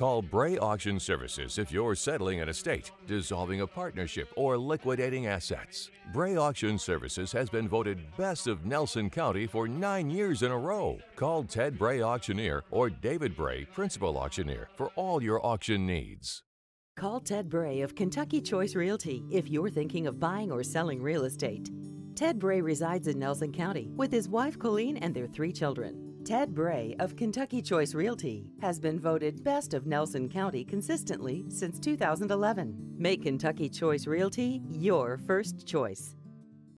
Call Bray Auction Services if you're settling an estate, dissolving a partnership, or liquidating assets. Bray Auction Services has been voted Best of Nelson County for nine years in a row. Call Ted Bray Auctioneer or David Bray, Principal Auctioneer, for all your auction needs. Call Ted Bray of Kentucky Choice Realty if you're thinking of buying or selling real estate. Ted Bray resides in Nelson County with his wife Colleen and their three children. Ted Bray of Kentucky Choice Realty has been voted Best of Nelson County consistently since 2011. Make Kentucky Choice Realty your first choice.